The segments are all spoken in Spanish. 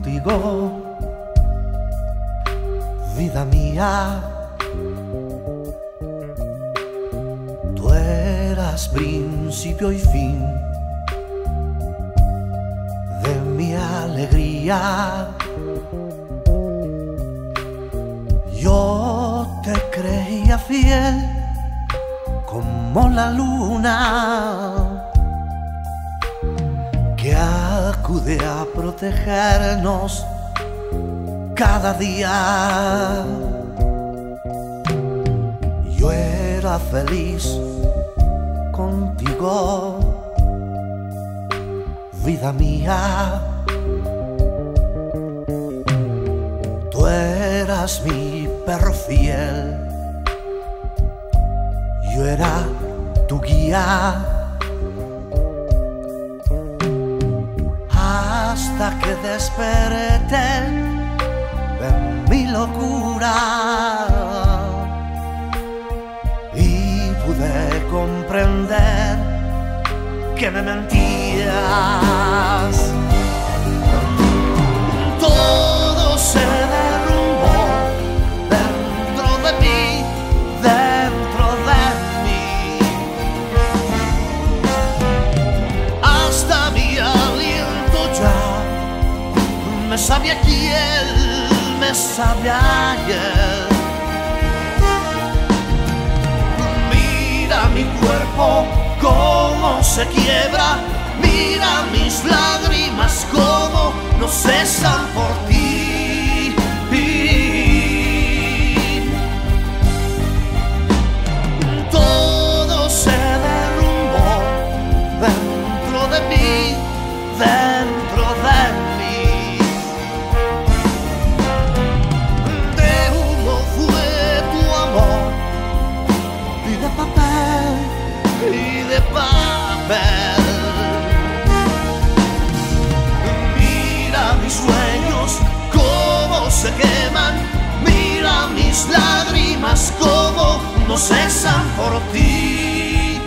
contigo, vida mía. Tú eras principio y fin de mi alegría. Yo te creía fiel como la luna acude a protegernos cada día. Yo era feliz contigo, vida mía. Tú eras mi perro fiel, yo era tu guía. Hasta que desperté de mi locura y pude comprender que me mentías. Sabe ayer, me sabe ayer. Mira mi cuerpo cómo se quiebra, mira mis lágrimas cómo no cesan por ti. Lágrimas cómo no cesan por ti.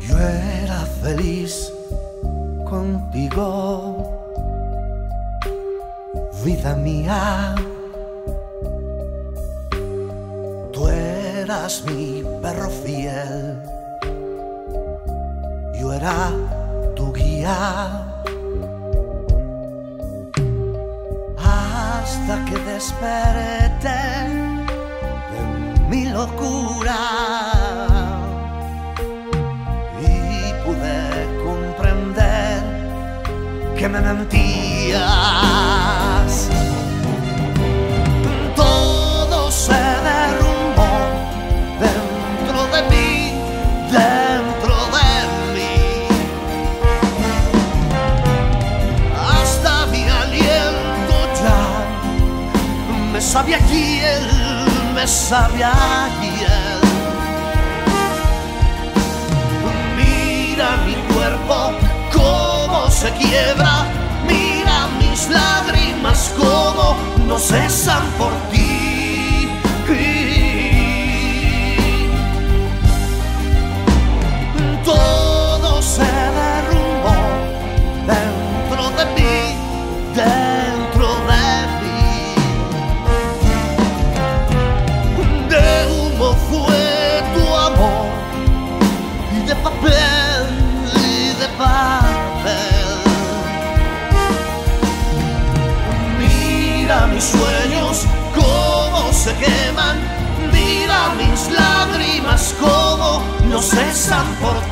Yo era feliz contigo, vida mía. Eras mi perro fiel, yo era tu guía. Hasta que desperté de mi locura y pude comprender que me mentías. Me sabía quién, me sabía quién. Mira mi cuerpo cómo se quiebra, mira mis lágrimas cómo no cesan por sueños cómo se queman, mira mis lágrimas cómo no cesan por ti.